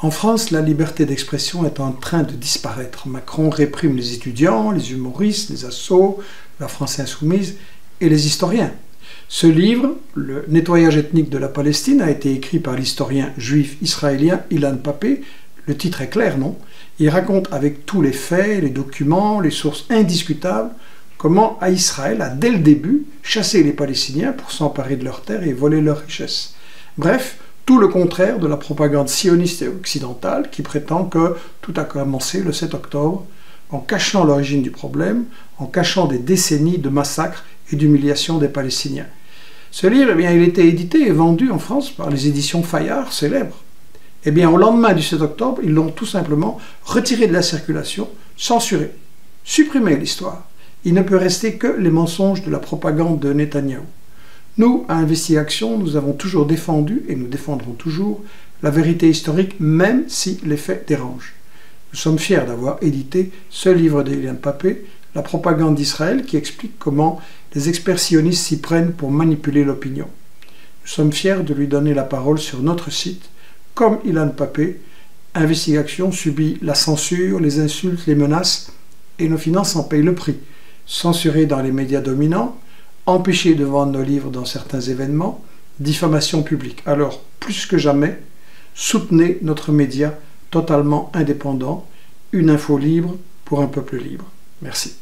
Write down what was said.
En France, la liberté d'expression est en train de disparaître. Macron réprime les étudiants, les humoristes, les assos, la France insoumise et les historiens. Ce livre, Le nettoyage ethnique de la Palestine, a été écrit par l'historien juif israélien Ilan Papé. Le titre est clair, non? Il raconte avec tous les faits, les documents, les sources indiscutables comment Israël a dès le début chassé les Palestiniens pour s'emparer de leurs terres et voler leurs richesses. Bref, tout le contraire de la propagande sioniste et occidentale qui prétend que tout a commencé le 7 octobre en cachant l'origine du problème, en cachant des décennies de massacres et d'humiliation des Palestiniens. Ce livre, eh bien, il était édité et vendu en France par les éditions Fayard, célèbres. Eh bien, au lendemain du 7 octobre, ils l'ont tout simplement retiré de la circulation, censuré, supprimé l'histoire. Il ne peut rester que les mensonges de la propagande de Netanyahou. Nous, à Investigation, nous avons toujours défendu, et nous défendrons toujours, la vérité historique, même si les faits dérangent. Nous sommes fiers d'avoir édité ce livre d'Eliane Papé, La propagande d'Israël, qui explique comment les experts sionistes s'y prennent pour manipuler l'opinion. Nous sommes fiers de lui donner la parole sur notre site. Comme Ilan Papé, Investigation subit la censure, les insultes, les menaces, et nos finances en payent le prix. Censurés dans les médias dominants, empêcher de vendre nos livres dans certains événements, diffamation publique. Alors, plus que jamais, soutenez notre média totalement indépendant, une info libre pour un peuple libre. Merci.